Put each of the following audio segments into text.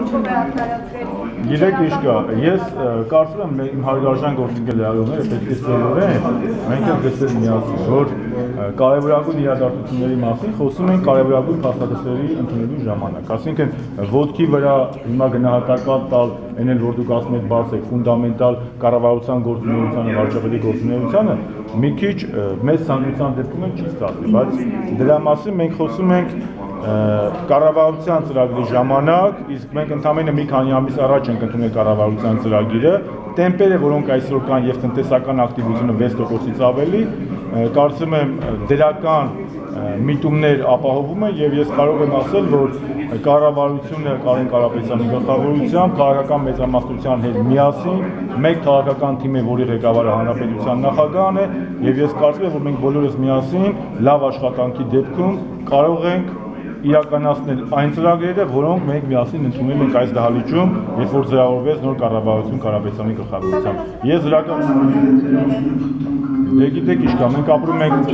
շուրջը վերակայացրել։ Գիտեք ինչ կա, ես կարծում եմ իմ հարյուրարժան գործընկերները պետք է ստորեն, մենք էլ գտել միասին, որ կարևորագույն իրադարձությունների մասին խոսում ենք կարևորագույն փաստաթղթերի ընդունելու ժամանակ։ Այսինքն ոդկի վրա հիմա գնահատական տալ, այն էլ որ դուք ասում եք բարձ եք ֆունդամենտալ կառավարության գործունեությանը, վարչապետի գործունեությանը, մի քիչ մեծ ցանկության դեպքում չի ստացվի, բայց դրա մասին մենք խոսում ենք կառավարության ծրագրի ժամանակ, իսկ մենք ընդամենը մի քանի ամիս առաջ ենք ընդունել կառավարության ծրագիրը, տեմպերը, որոնք այսօր կան եւ տնտեսական ակտիվությունը 6%-ից ավելի, կարծում եմ դրական միտումներ ապահովում են եւ ես կարող եմ ասել, որ կառավարությունը Կարեն Կարապետյանի գլխավորությամբ քաղաքական մեծամասնության հետ միասին մեկ քաղաքական թիմ է, որի ղեկավարը հանրապետության նախագահն է եւ ես կարծում եմ, որ մենք բոլորս միասին լավ աշխատանքի դեպքում կարող ենք իրականացնել այն ծրագրերը, որոնք մենք միասին ընդունել ենք այս դահլիճում, երբ որ ձևավորվեց նոր կառավարություն Կարապետյանի գլխավորությամբ։ Ես դրական Դե գիտեք ինչ կա, մենք ապրում ենք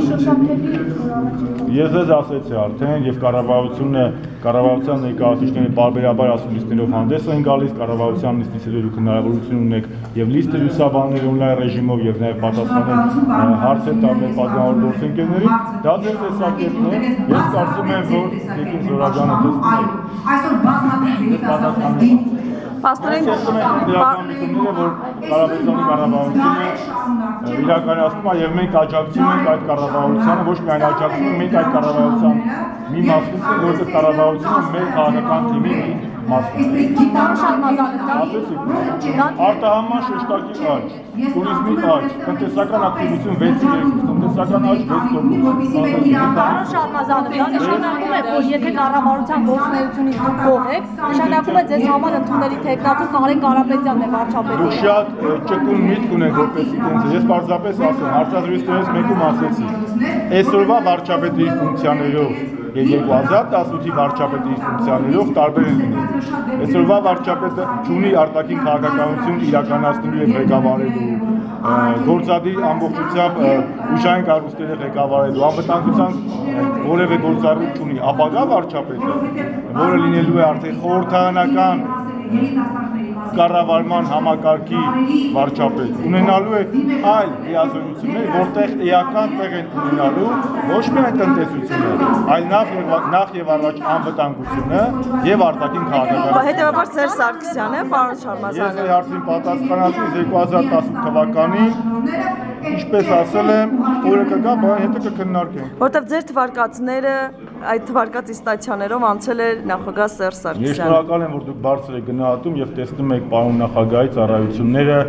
Ես ես ասեցի արդեն եւ կառավարությունը կառավարության ներկայացուցիչների բարբերաբար ասում լիստերով հանդես են գալիս, կառավարության լիստերելու հնարավորություն ունեք եւ լիստը լուսաբանել օնլայն ռեժիմով եւ նաեւ պատասխանել հարցեր տալ մեր պատգամավոր գործընկերներին, դա ձեր տեսակետն է։ Ես կարծում եմ, որ դեպի զորագանը տեսնում եք։ Այսօր բազմաթիվ երիտասարդներ Պաստորեն իրականությունները, որ Ղարաբաղյանի կառավարությունը իրականացնում է եւ մենք աջակցում ենք այդ կառավարությանը, ոչ միայն աջակցում, մենք այդ կառավարության մի ենք, որովհետեւ կառավարությունը մեր քաղաքական թիմի Իսկ գիտան շատ մազալը։ Արտահաման շեշտակի աճ, туриզմի աճ, տնտեսական ակտիվություն 6-ից, տնտեսական աճ 6-ից։ Գիտան շատ մազալը, դա նշանակում է, որ եթե կառավարության գործունեությունից դուք գողեք, նշանակում է ձեզ համար ընդունելի թեկնածու Սարեն Կարապետյանն է վարչապետը։ Դուք շատ ճկուն միտք ունեք որպես ինքնից։ Ես պարզապես ասեմ, հարցազրույցներից մեկում ասեցի։ Այսօրվա վարչապետի ֆունկցիաներով 2018-ի վարչապետի ֆունկցիաներով տարբեր են լինելու։ Այսօրվա վարչապետը ունի արտաքին քաղաքականություն իրականացնելու եւ ղեկավարելու գործադիր ամբողջությամբ ուժային կառույցները ղեկավարելու անվտանգության որևէ գործառույթ ունի ապագա վարչապետը, որը լինելու է արդեն խորհրդարանական կառավարման համակարգի վարչապետ ունենալու է այլ լիազորություններ, որտեղ էական տեղ են ունենալու ոչ միայն տնտեսությունը, այլ նախ եւ նախ եւ առաջ անվտանգությունը եւ արտաքին քաղաքականությունը։ Հետևաբար Սերժ Սարգսյանը, պարոն Շարմազանը։ Ես հարցին պատասխանատու 2018 թվականին ինչպես ասել եմ, օրը կգա, բայց հետը կքննարկենք։ Որտեվ ձեր թվարկածները այդ թվարկած ինստացիաներով անցել է նախագահ Սերժ Սարգսյանը։ Ես շնորհակալ եմ, որ դուք բարձր եք գնահատում եւ տեսնում եք պարոն նախագահի ծառայությունները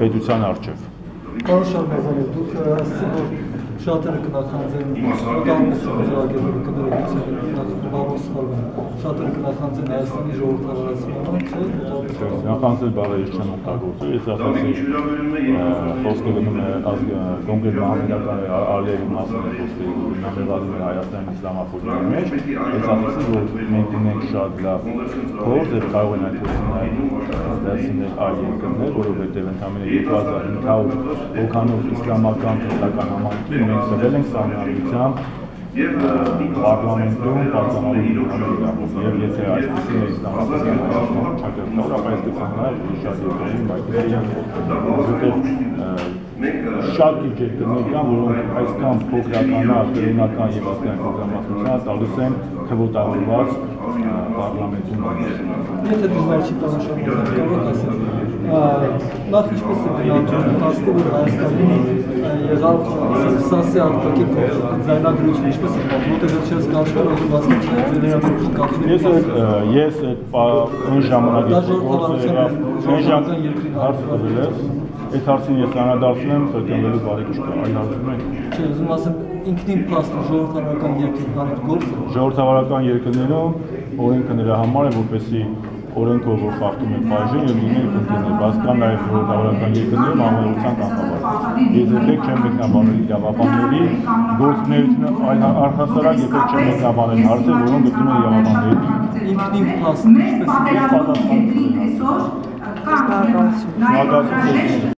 պետության արժեվ։ Պարոն Շարմազանov, դուք ասացիք, որ շատերը կնախանձեն կամուսը ծրագրերը կներեցին բարոս խորը շատերը կնախանձեն Հայաստանի ժողովրդավարացմանը չէ նախանձել բառը ես չեմ օգտագործել ես ասացի խոսքը գնում է կոնկրետ համենական ալիևի մասին է խոսքը նամերվազում է Հայաստանի իսլամաֆոբիայի մեջ ես ասացի որ մենք ունենք շատ լավ փորձ եւ կարող են այդ խոսքը դասինել այլ երկրներ որովհետեւ ընդամենը 2500 հոգանոց իսլամական պետական համայնքի մենք տվել ենք սահմանադրությամբ պարլամենտում իրավունք եւ եթե այսպեսի է ստանալու չակերտավոր ապա այս դեպքում շատ երկրի բայց շատ քիչ երկրներ կան որոնք այսքան փոքրականա, կրոնական եւ ասկան պրոգրամացիա տալիս են քվոտավորված պարլամենտում։ Եթե դժվար չի բանաշարժան կարող ասել նախ ինչպես է գնահատում փաստը որ Հայաստանի եղավ սասի արտակի ձայնագրություն ինչպես է որտեղ չես կարծել որ բացի ձեներամիտ կապի ես ես այդ այն ժամանակ գործը եղավ այն ժամանակ հարցը տվել ես այդ հարցին ես անդրադարձում եմ կրկնվելու կա այլ հարցում են չէ ուզում ասեմ ինքնին փաստը ժողովրդավարական երկրների գործը ժողովրդավարական երկրներում օրենքը նրա համար է որպեսի օրենքով որ խախտում են բաժին եւ լինել կընկերներ, բայց կան նաեւ ժողովրդական երկրներում անվտանգության կանխաբար։ Ես երբեք չեմ մեկնաբանել իրավաբանների գործունեությունը, այլ առհասարակ երբեք չեմ մեկնաբանել հարցեր, որոնք գտնում են իրավաբանների։ Ինքնին փաստ, ինչպես է պատասխանում։ Այսօր Շնորհակալություն։